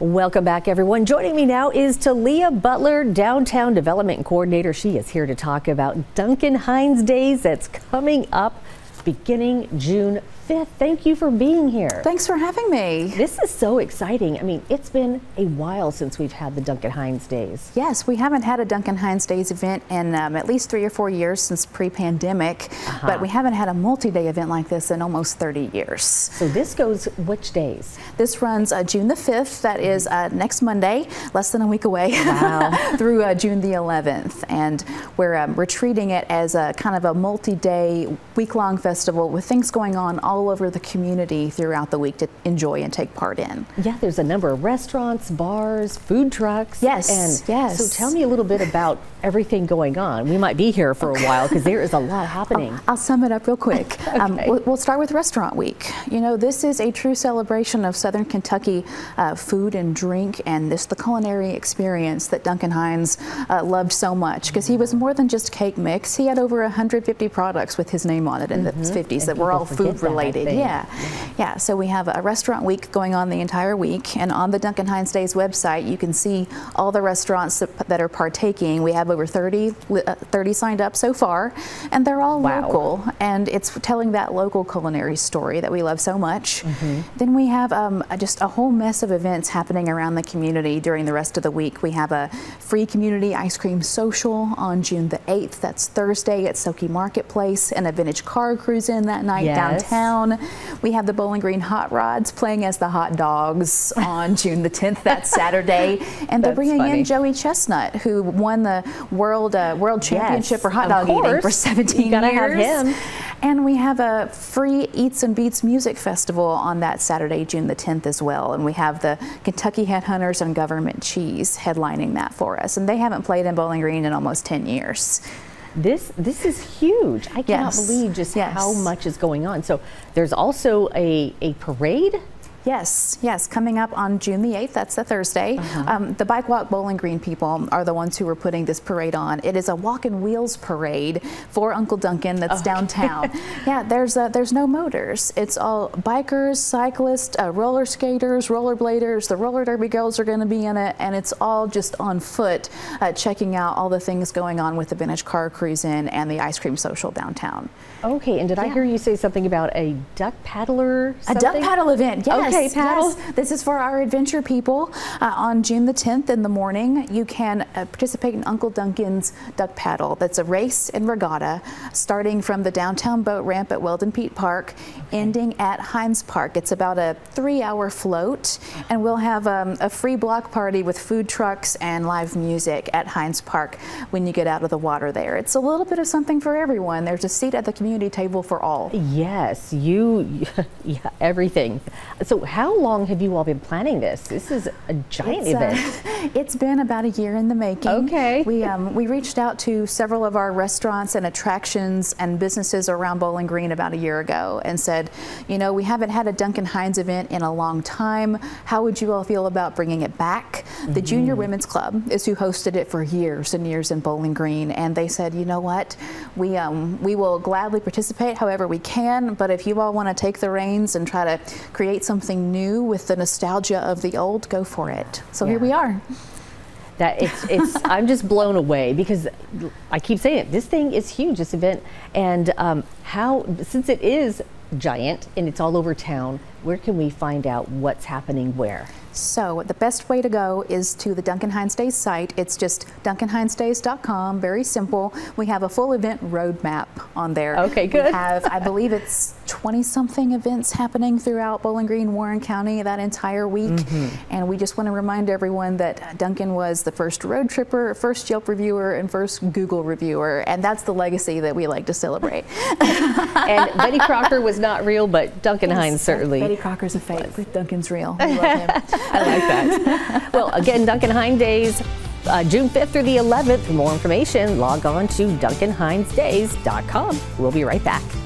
Welcome back, everyone. Joining me now is Talia Butler, Downtown Development Coordinator. She is here to talk about Duncan Hines Days that's coming up beginning June 5th. Thank you for being here. Thanks for having me. This is so exciting. I mean, it's been a while since we've had the Duncan Hines Days. Yes, we haven't had a Duncan Hines Days event in um, at least three or four years since pre-pandemic, uh -huh. but we haven't had a multi-day event like this in almost 30 years. So this goes which days? This runs uh, June the 5th, that is uh, next Monday, less than a week away, wow. through uh, June the 11th. And we're, um, we're treating it as a kind of a multi-day, week-long festival with things going on all over the community throughout the week to enjoy and take part in. Yeah, there's a number of restaurants, bars, food trucks. Yes, and yes. So tell me a little bit about everything going on. We might be here for a while because there is a lot happening. I'll, I'll, sum it up real quick. Um, okay. um, we'll, we'll, start with Restaurant Week. You know, this is a true celebration of Southern Kentucky uh, food and drink and this the culinary experience that Duncan Hines uh, loved so much because he was more than just cake mix. He had over 150 products with his name on it in mm -hmm. The 50s and that were all food related related. Yeah. yeah. yeah. So we have a restaurant week going on the entire week. And on the Duncan Hines Days website, you can see all the restaurants that, that are partaking. We have over 30, uh, 30 signed up so far. And they're all wow. local. And it's telling that local culinary story that we love so much. Mm -hmm. Then we have um, just a whole mess of events happening around the community during the rest of the week. We have a free community ice cream social on June the 8th. That's Thursday at SoKY Marketplace and a vintage car cruise in that night yes. downtown. We have the Bowling Green Hot Rods playing as the hot dogs on June the 10th, that Saturday. And they're bringing funny. in Joey Chestnut, who won the World uh, World Championship yes, for hot dog course. eating for 17 you gotta years. Have him. And we have a free Eats and Beats Music Festival on that Saturday, June the 10th as well. And we have the Kentucky Headhunters and Government Cheese headlining that for us. And they haven't played in Bowling Green in almost 10 years. This this is huge. I cannot yes. believe just yes. how much is going on. So there's also a, a parade Yes, yes, coming up on June the 8th, that's the Thursday. Uh -huh. um, the Bike Walk Bowling Green people are the ones who are putting this parade on. It is a walk and wheels parade for Uncle Duncan that's okay. downtown. yeah, there's uh, there's no motors. It's all bikers, cyclists, uh, roller skaters, rollerbladers. The roller derby girls are going to be in it, and it's all just on foot, uh, checking out all the things going on with the vintage car cruise in and the ice cream social downtown. Okay, and did yeah. I hear you say something about a duck paddler? Something? A duck paddle event, yes. Okay, paddle. Yes. This is for our adventure people. Uh, on June the 10th in the morning, you can uh, participate in Uncle Duncan's duck paddle. That's a race and regatta starting from the downtown boat ramp at Weldon Peete Park, ending at Hines Park. It's about a three-hour float, and we'll have um, a free block party with food trucks and live music at Hines Park when you get out of the water there. It's a little bit of something for everyone. There's a seat at the community community table for all. Yes, you, yeah, everything. So how long have you all been planning this? This is a giant it's, uh, event. Uh, it's been about a year in the making. Okay. We, um, we reached out to several of our restaurants and attractions and businesses around Bowling Green about a year ago and said, you know, we haven't had a Duncan Hines event in a long time. How would you all feel about bringing it back? Mm -hmm. The Junior mm-hmm. Women's Club is who hosted it for years and years in Bowling Green, and they said, you know what, we, um, we will gladly participate however we can, but if you all want to take the reins and try to create something new with the nostalgia of the old, go for it. So yeah. here we are. That it's, it's I'm just blown away because I keep saying it, this thing is huge, this event, and um, how, since it is giant and it's all over town, where can we find out what's happening where? So the best way to go is to the Duncan Hines Days site. It's just duncanhinesdays.com, very simple. We have a full event roadmap on there. Okay, good. We have, I believe it's 20 something events happening throughout Bowling Green, Warren County that entire week. Mm -hmm. And we just want to remind everyone that Duncan was the first road tripper, first Yelp reviewer, and first Google reviewer. And that's the legacy that we like to celebrate. and Betty Crocker was not real, but Duncan yes, Hines certainly. Betty Crocker's a fake. but Duncan's real. We love him. I like that. well, again, Duncan Hines Days, uh, June 5th through the 11th. For more information, log on to duncanhinesdays.com. We'll be right back.